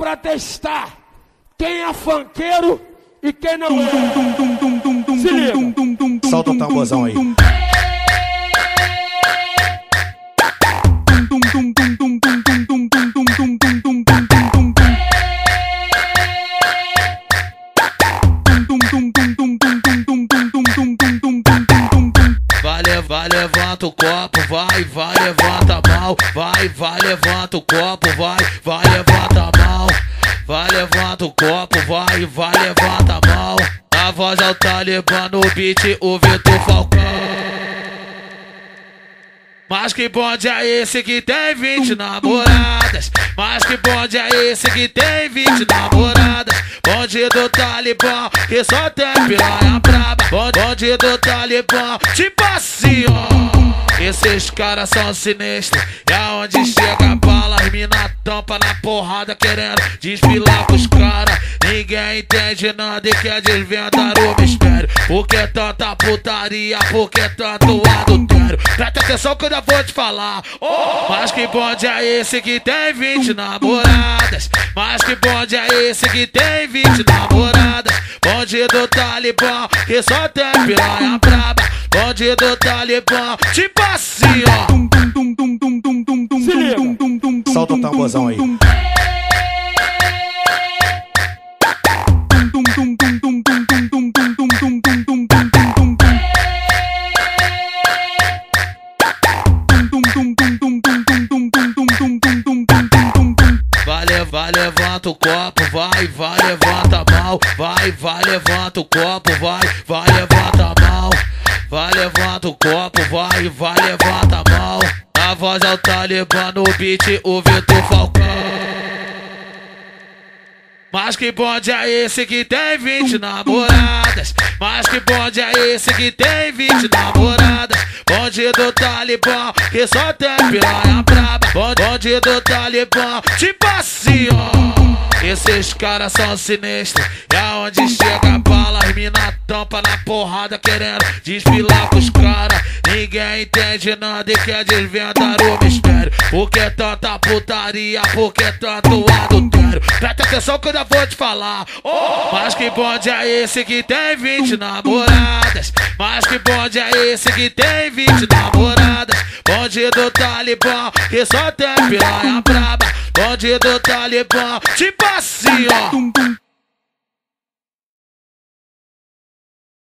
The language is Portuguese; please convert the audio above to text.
pra testar quem é funkeiro e quem não é. Se liga. Solta o tamborzão aí. Vai, vai, levanta o copo, vai, vai, levanta a mão, vai, vai, levanta o copo, vai, vai, levanta a mão, vai, levanta o copo, vai, vai, levanta a mão. A voz ao Talibã no beat, o Vitor Falcão. Mas que bonde é esse que tem 20 namoradas? Mas que bonde é esse que tem 20 namoradas? Bonde do Talibã, que só tem piranha braba. Bonde do Talibã, tipo assim, ó. Esses caras são sinistros. E aonde chega a bala, as mina tampa na porrada, querendo desfilar com os caras. Ninguém entende nada e quer desvendar o mistério. Por que tanta putaria? Por que tanto adultério? Presta atenção que eu já vou te falar. Oh, mas que bonde é esse que tem 20 namoradas? Mas que bonde é esse que tem 20 namoradas? Bonde do Talibã, que só tem piranha braba. Bonde do Talibã, tipo assim, ó. Solta o tamborzão aí. Vai, levanta o copo, vai, vai, levanta a mão, vai, vai, levanta o copo, vai, vai, levanta a mão, vai, levanta o copo, vai, vai, levanta a mão. A voz ao Talibã no beat, o Vitor Falcão. Mas que bonde é esse que tem 20 namoradas? Mas que bonde é esse que tem 20 namoradas? Bonde do Talibã, que só tem piranha braba. Bonde, do Talibã, tipo assim, ó. Esses caras são sinistros. E aonde chega a bala, tampa na porrada, querendo desfilar com os caras. Ninguém entende nada e quer desvendar o mistério. Por que tanta putaria? Por que tanto adultério? Presta atenção que eu já vou te falar. Oh, mas que bonde é esse que tem 20 namoradas? Mas que bonde é esse que tem 20 namoradas? Bonde do Talibã, que só tem piranha braba. Bonde do Talibã, tipo assim, ó.